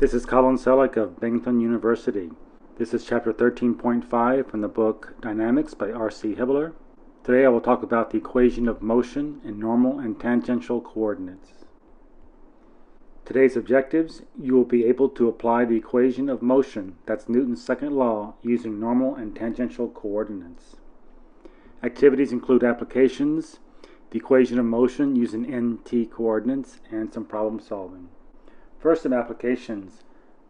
This is Colin Selleck of Binghamton University. This is chapter 13.5 from the book Dynamics by R.C. Hibbeler. Today I will talk about the equation of motion in normal and tangential coordinates. Today's objectives, you will be able to apply the equation of motion, that's Newton's second law, using normal and tangential coordinates. Activities include applications, the equation of motion using nt coordinates, and some problem solving. First, some applications.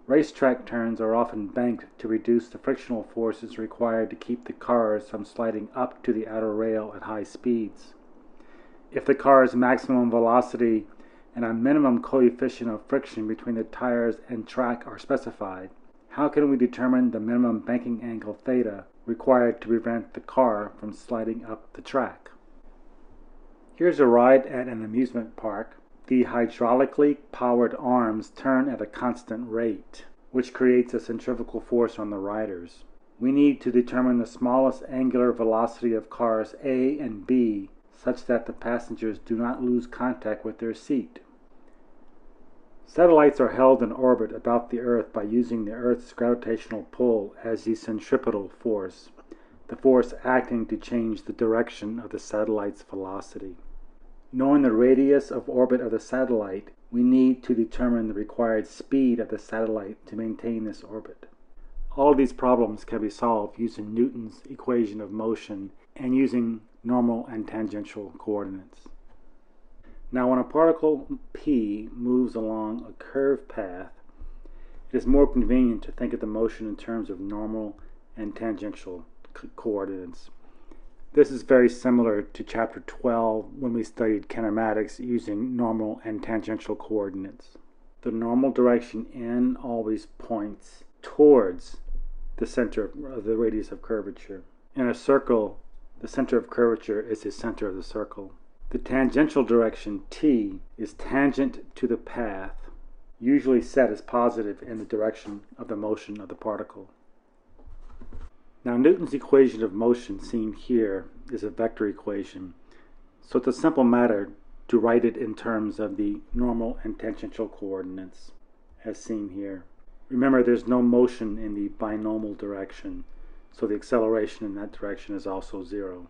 Racetrack turns are often banked to reduce the frictional forces required to keep the cars from sliding up to the outer rail at high speeds. If the car's maximum velocity and a minimum coefficient of friction between the tires and track are specified, how can we determine the minimum banking angle theta required to prevent the car from sliding up the track? Here's a ride at an amusement park the hydraulically powered arms turn at a constant rate, which creates a centrifugal force on the riders. We need to determine the smallest angular velocity of cars A and B such that the passengers do not lose contact with their seat. Satellites are held in orbit about the Earth by using the Earth's gravitational pull as the centripetal force, the force acting to change the direction of the satellite's velocity. Knowing the radius of orbit of the satellite, we need to determine the required speed of the satellite to maintain this orbit. All of these problems can be solved using Newton's equation of motion and using normal and tangential coordinates. Now when a particle p moves along a curved path, it is more convenient to think of the motion in terms of normal and tangential co coordinates. This is very similar to chapter 12 when we studied kinematics using normal and tangential coordinates. The normal direction n always points towards the center of the radius of curvature. In a circle, the center of curvature is the center of the circle. The tangential direction t is tangent to the path, usually set as positive in the direction of the motion of the particle. Now Newton's equation of motion seen here is a vector equation, so it's a simple matter to write it in terms of the normal and tangential coordinates as seen here. Remember there's no motion in the binormal direction, so the acceleration in that direction is also zero.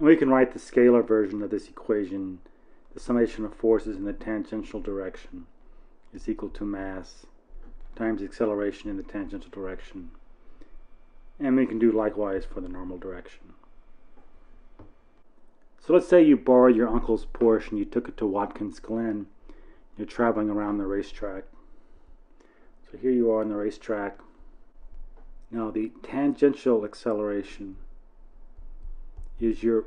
And we can write the scalar version of this equation, the summation of forces in the tangential direction is equal to mass times acceleration in the tangential direction. And we can do likewise for the normal direction. So let's say you borrowed your uncle's Porsche and you took it to Watkins Glen. You're traveling around the racetrack. So here you are on the racetrack. Now the tangential acceleration is your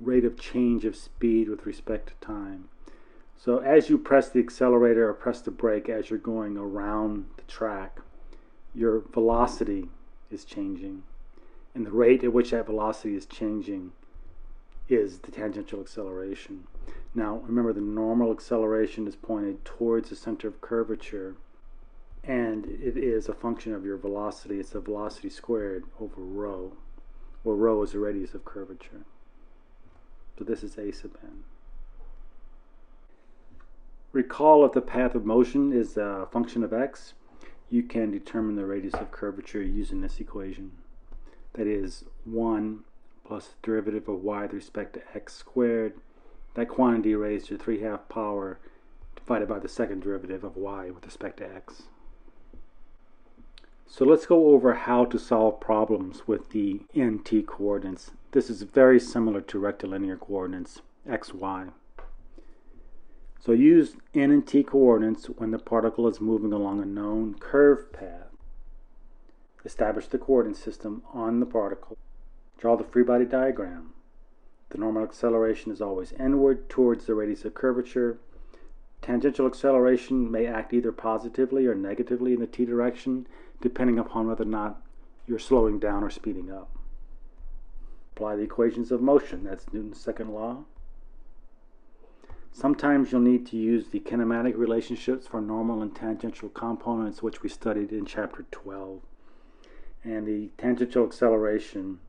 rate of change of speed with respect to time. So as you press the accelerator or press the brake as you're going around the track, your velocity is changing. And the rate at which that velocity is changing is the tangential acceleration. Now, remember the normal acceleration is pointed towards the center of curvature, and it is a function of your velocity. It's the velocity squared over rho, where rho is the radius of curvature. So this is a sub n. Recall if the path of motion is a function of x, you can determine the radius of curvature using this equation. That is 1 plus the derivative of y with respect to x squared. That quantity raised to 3 half power divided by the second derivative of y with respect to x. So let's go over how to solve problems with the nt coordinates. This is very similar to rectilinear coordinates, x, y. So use n and t coordinates when the particle is moving along a known curved path. Establish the coordinate system on the particle. Draw the free body diagram. The normal acceleration is always inward towards the radius of curvature. Tangential acceleration may act either positively or negatively in the t direction, depending upon whether or not you're slowing down or speeding up. Apply the equations of motion. That's Newton's second law. Sometimes you'll need to use the kinematic relationships for normal and tangential components, which we studied in chapter 12. And the tangential acceleration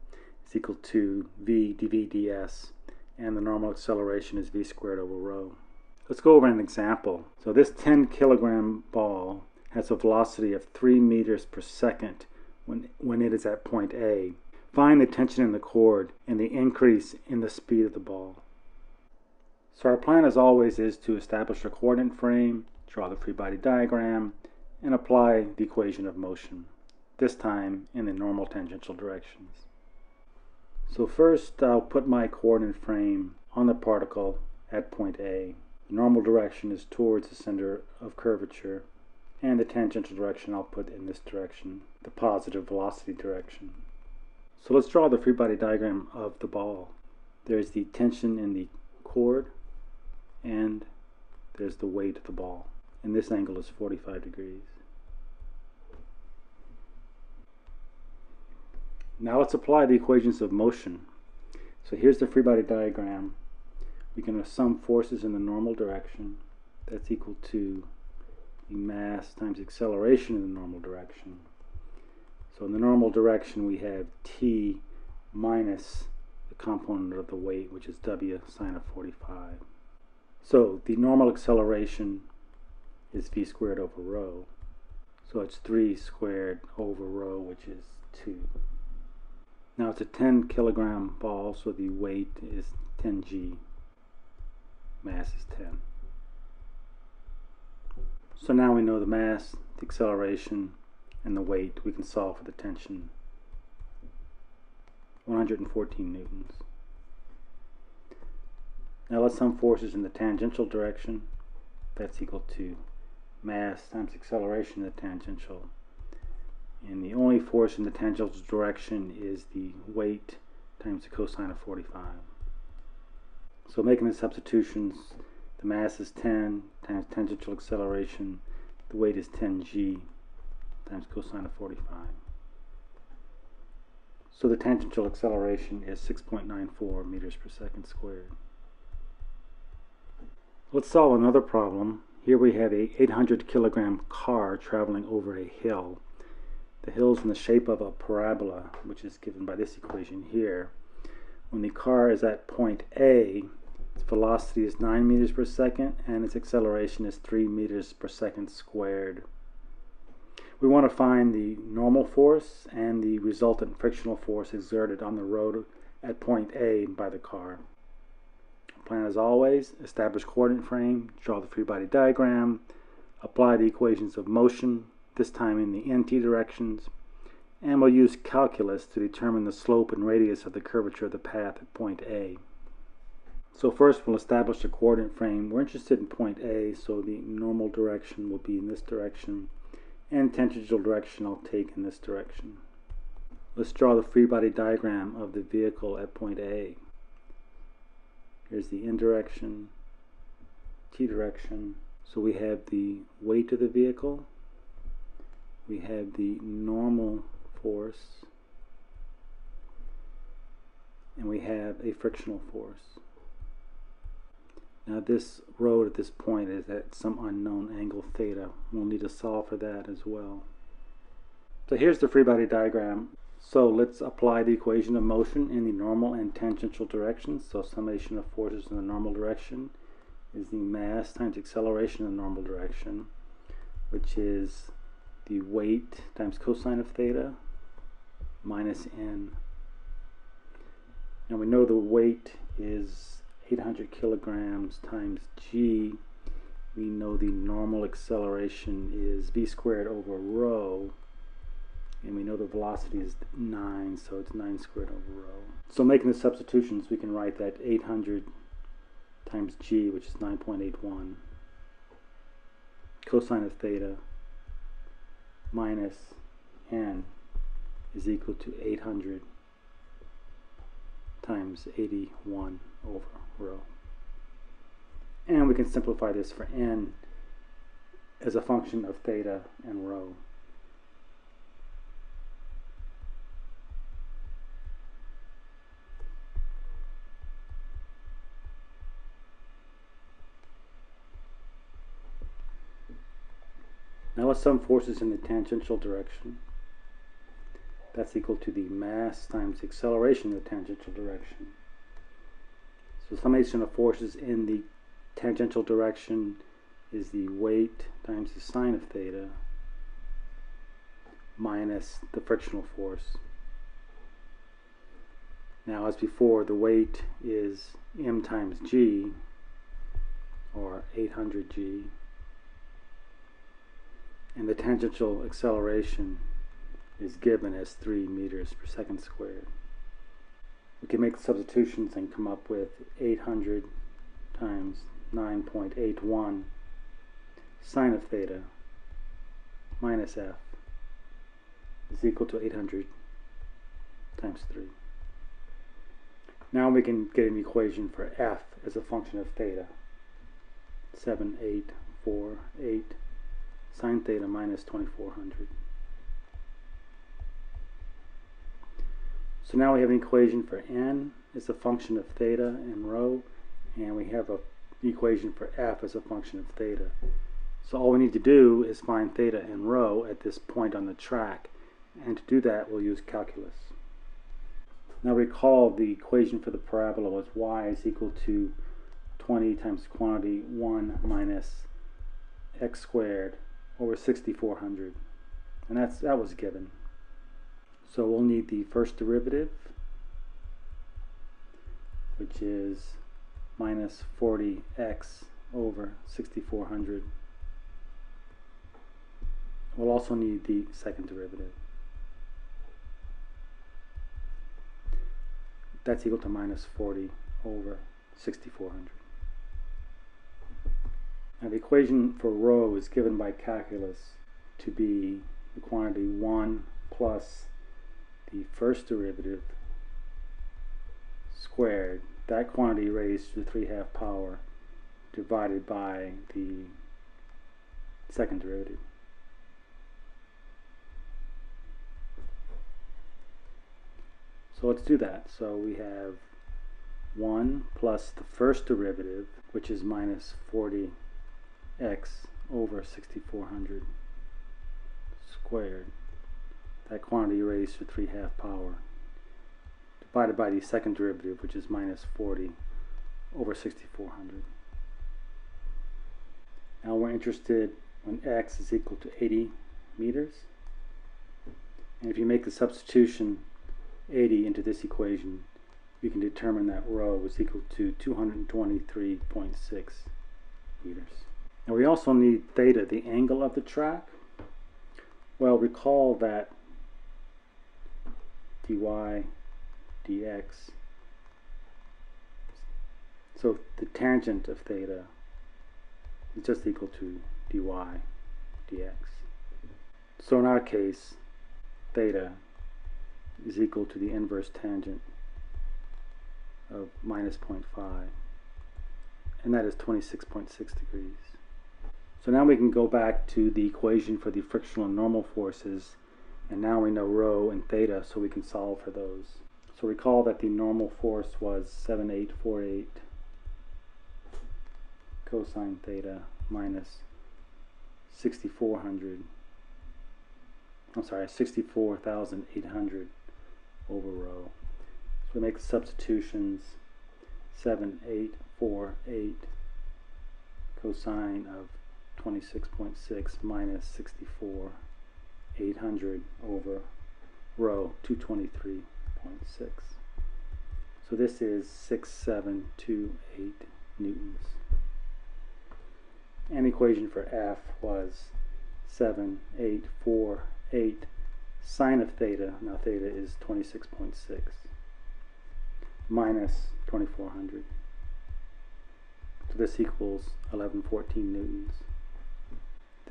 is equal to v dv ds, and the normal acceleration is v squared over rho. Let's go over an example. So this 10 kilogram ball has a velocity of 3 meters per second when, when it is at point A. Find the tension in the cord and the increase in the speed of the ball. So our plan as always is to establish a coordinate frame, draw the free body diagram, and apply the equation of motion, this time in the normal tangential directions. So first I'll put my coordinate frame on the particle at point A. The normal direction is towards the center of curvature and the tangential direction I'll put in this direction, the positive velocity direction. So let's draw the free body diagram of the ball. There's the tension in the cord and there's the weight of the ball. And this angle is 45 degrees. Now let's apply the equations of motion. So here's the free body diagram. We can sum forces in the normal direction. That's equal to the mass times acceleration in the normal direction. So in the normal direction we have t minus the component of the weight, which is w sine of 45. So the normal acceleration is v squared over rho. So it's 3 squared over rho, which is 2. Now it's a 10 kilogram ball, so the weight is 10 g. Mass is 10. So now we know the mass, the acceleration, and the weight. We can solve for the tension. 114 newtons. Now let's sum forces in the tangential direction. That's equal to mass times acceleration in the tangential and the only force in the tangential direction is the weight times the cosine of 45. So making the substitutions, the mass is 10 times tangential acceleration, the weight is 10g times cosine of 45. So the tangential acceleration is 6.94 meters per second squared. Let's solve another problem. Here we have a 800 kilogram car traveling over a hill the hill is in the shape of a parabola, which is given by this equation here. When the car is at point A, its velocity is 9 meters per second and its acceleration is 3 meters per second squared. We want to find the normal force and the resultant frictional force exerted on the road at point A by the car. Plan as always, establish coordinate frame, draw the free body diagram, apply the equations of motion, this time in the nt directions, and we'll use calculus to determine the slope and radius of the curvature of the path at point A. So first we'll establish a coordinate frame. We're interested in point A, so the normal direction will be in this direction, and tangential direction I'll take in this direction. Let's draw the free body diagram of the vehicle at point A. Here's the in direction, t direction. So we have the weight of the vehicle, we have the normal force and we have a frictional force. Now this road at this point is at some unknown angle theta. We'll need to solve for that as well. So here's the free body diagram. So let's apply the equation of motion in the normal and tangential directions. So summation of forces in the normal direction is the mass times acceleration in the normal direction, which is the weight times cosine of theta minus n. And we know the weight is 800 kilograms times g. We know the normal acceleration is v squared over rho. And we know the velocity is 9, so it's 9 squared over rho. So making the substitutions, we can write that 800 times g, which is 9.81, cosine of theta minus n is equal to 800 times 81 over rho. And we can simplify this for n as a function of theta and rho. Now let's forces in the tangential direction. That's equal to the mass times the acceleration in the tangential direction. So summation of forces in the tangential direction is the weight times the sine of theta minus the frictional force. Now as before, the weight is m times g, or 800g, and the tangential acceleration is given as 3 meters per second squared. We can make substitutions and come up with 800 times 9.81 sine of theta minus f is equal to 800 times 3. Now we can get an equation for f as a function of theta. 7, 8, 4, 8 sine theta minus 2400. So now we have an equation for n as a function of theta and rho, and we have an equation for f as a function of theta. So all we need to do is find theta and rho at this point on the track, and to do that we'll use calculus. Now recall the equation for the parabola was y is equal to 20 times quantity 1 minus x squared over 6400 and that's that was given. So we'll need the first derivative which is minus 40x over 6400 we'll also need the second derivative. That's equal to minus 40 over 6400. Now the equation for rho is given by calculus to be the quantity 1 plus the first derivative squared, that quantity raised to the 3 half power divided by the second derivative. So let's do that. So we have 1 plus the first derivative, which is minus 40x over 6400 squared. That quantity raised to 3 half power divided by the second derivative, which is minus 40 over 6400. Now we're interested when x is equal to 80 meters. And if you make the substitution 80 into this equation, we can determine that rho is equal to 223.6 meters. Now we also need theta, the angle of the track. Well, recall that dy dx, so the tangent of theta is just equal to dy dx. So in our case, theta is equal to the inverse tangent of minus 0.5 and that is 26.6 degrees. So now we can go back to the equation for the frictional and normal forces and now we know rho and theta so we can solve for those. So recall that the normal force was 7848 cosine theta minus 6400 I'm sorry 64,800 over rho. So we make the substitutions 7, 8, 4, 8 cosine of 26.6 minus 64 800 over rho 223.6. So this is 6728 newtons. And equation for F was 7, 8, 4, 8 sine of theta, now theta is 26.6, minus 2400. So this equals 1114 newtons.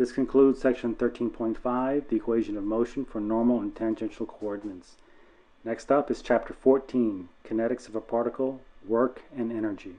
This concludes section 13.5, the equation of motion for normal and tangential coordinates. Next up is chapter 14, kinetics of a particle, work and energy.